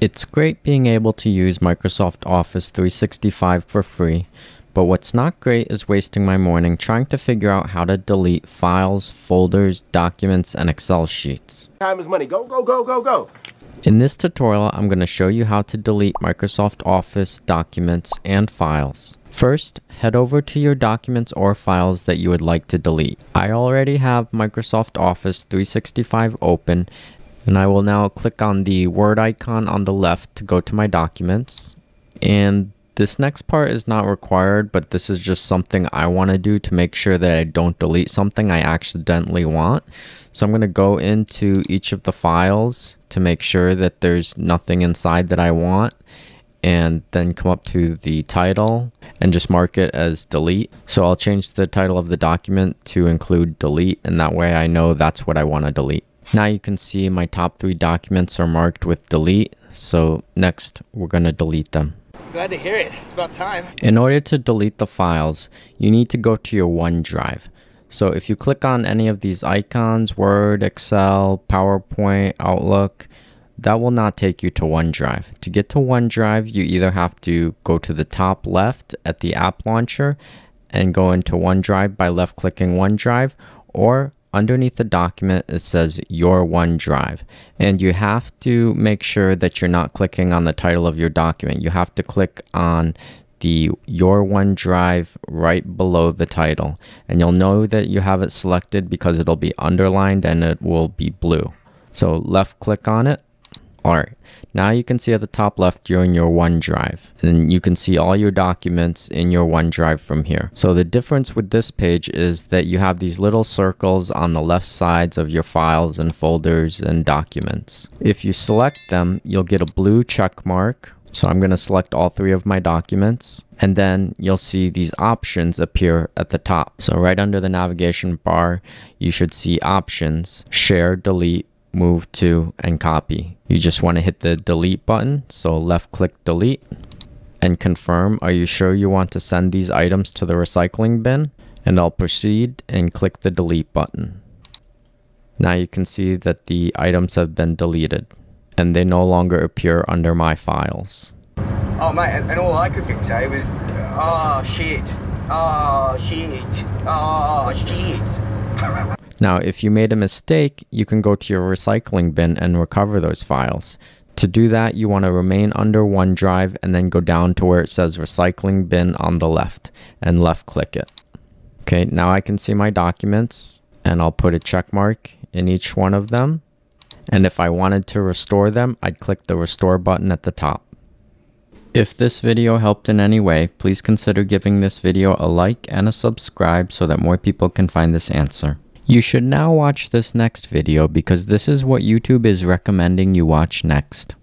It's great being able to use Microsoft Office 365 for free, but what's not great is wasting my morning trying to figure out how to delete files, folders, documents, and Excel sheets. Time is money. Go, go, go, go, go. In this tutorial, I'm going to show you how to delete Microsoft Office documents and files. First, head over to your documents or files that you would like to delete. I already have Microsoft Office 365 open and I will now click on the Word icon on the left to go to my documents. And this next part is not required, but this is just something I want to do to make sure that I don't delete something I accidentally want. So I'm going to go into each of the files to make sure that there's nothing inside that I want and then come up to the title and just mark it as delete. So I'll change the title of the document to include delete and that way I know that's what I want to delete. Now you can see my top three documents are marked with delete. So next we're going to delete them. Glad to hear it. It's about time. In order to delete the files, you need to go to your OneDrive. So if you click on any of these icons, Word, Excel, PowerPoint, Outlook, that will not take you to OneDrive. To get to OneDrive, you either have to go to the top left at the app launcher and go into OneDrive by left clicking OneDrive or underneath the document it says your OneDrive and you have to make sure that you're not clicking on the title of your document. You have to click on the your OneDrive right below the title and you'll know that you have it selected because it'll be underlined and it will be blue. So left click on it. All right. Now you can see at the top left you're in your OneDrive and you can see all your documents in your OneDrive from here. So the difference with this page is that you have these little circles on the left sides of your files and folders and documents. If you select them, you'll get a blue check mark. So I'm going to select all three of my documents and then you'll see these options appear at the top. So right under the navigation bar, you should see options, share, delete, move to, and copy. You just want to hit the delete button. So left click delete and confirm. Are you sure you want to send these items to the recycling bin? And I'll proceed and click the delete button. Now you can see that the items have been deleted and they no longer appear under my files. Oh, mate, and, and all I could think say was, oh, shit. Oh, shit. Oh, shit. Now, if you made a mistake, you can go to your recycling bin and recover those files. To do that, you want to remain under OneDrive and then go down to where it says recycling bin on the left and left click it. Okay, now I can see my documents and I'll put a check mark in each one of them. And if I wanted to restore them, I'd click the restore button at the top. If this video helped in any way, please consider giving this video a like and a subscribe so that more people can find this answer. You should now watch this next video because this is what YouTube is recommending you watch next.